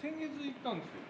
先月行ったんですよ。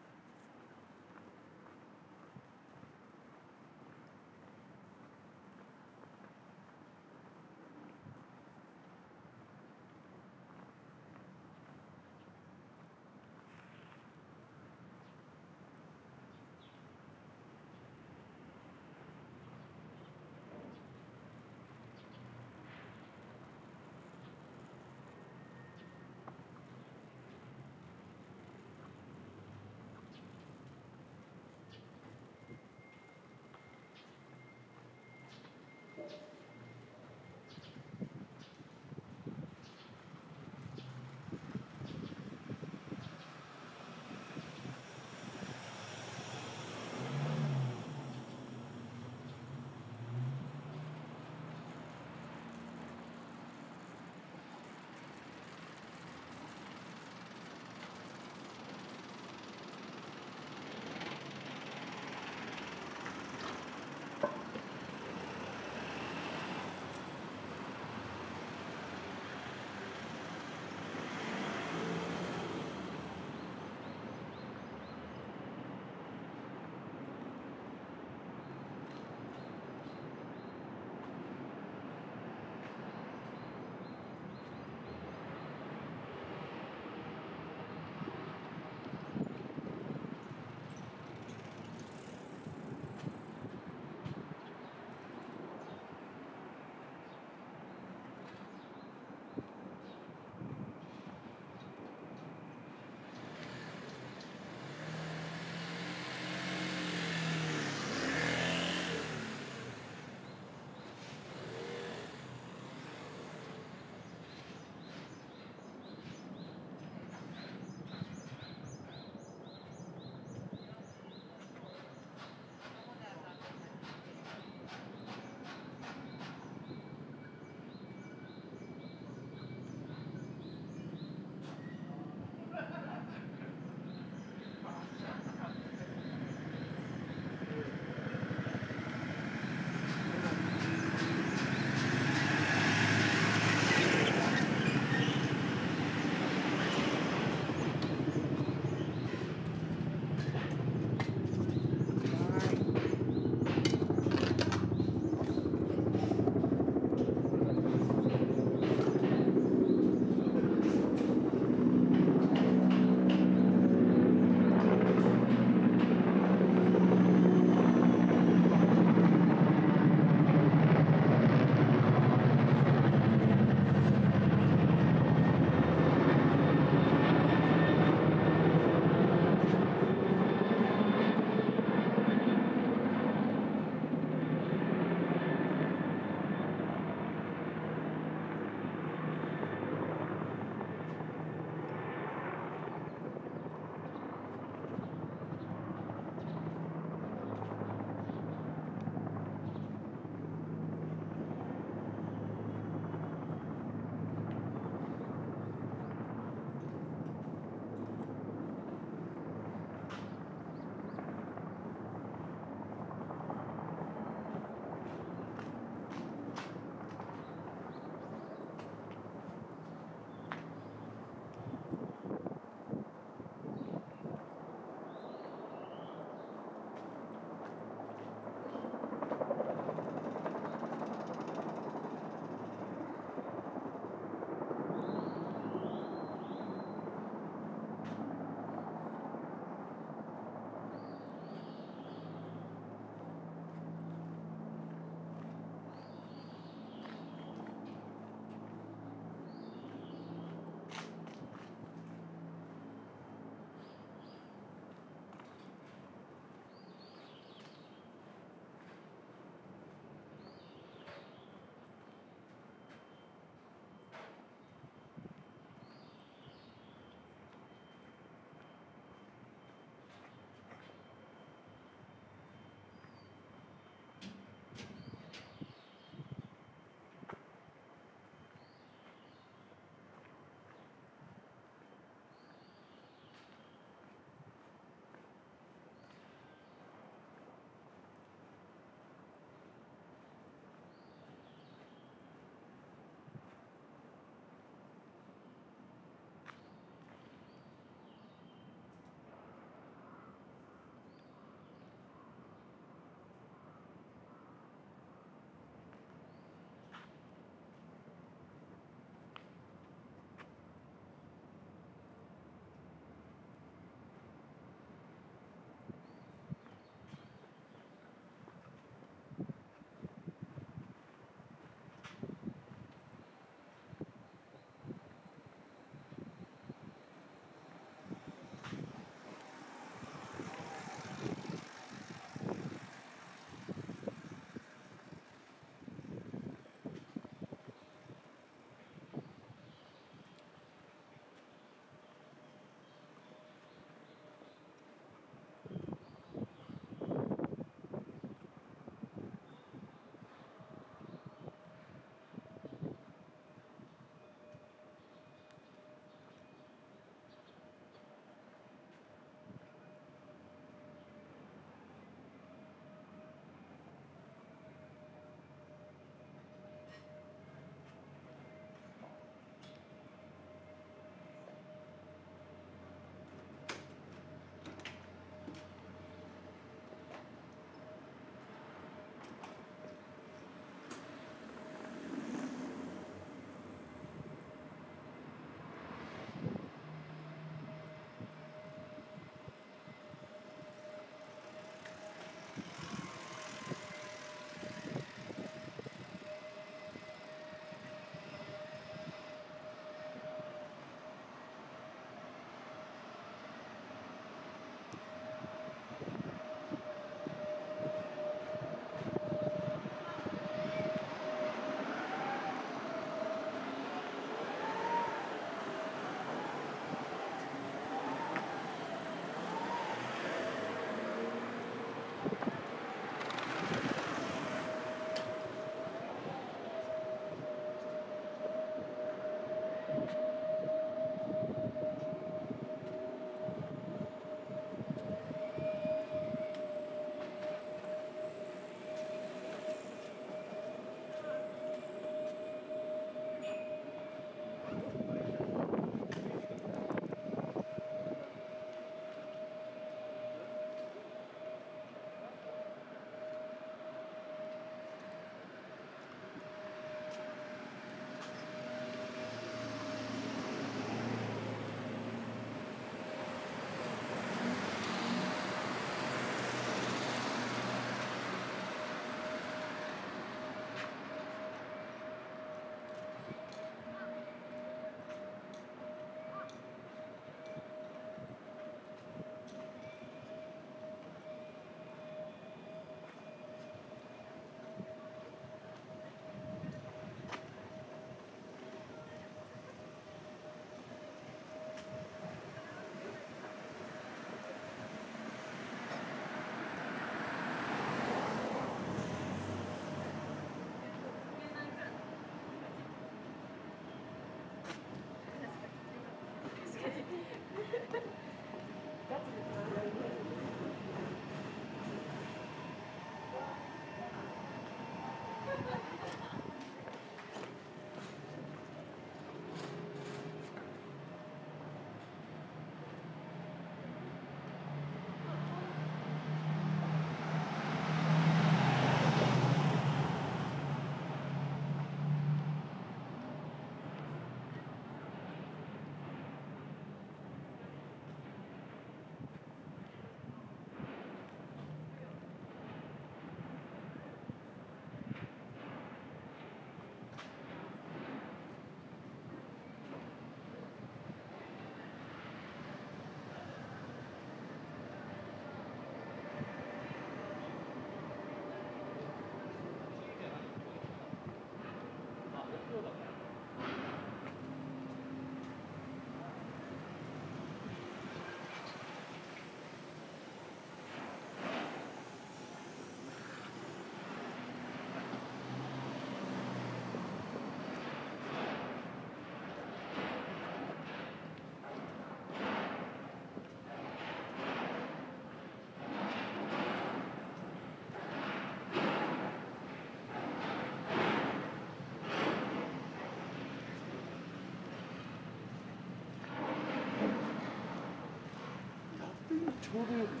조류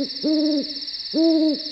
Mm-hmm.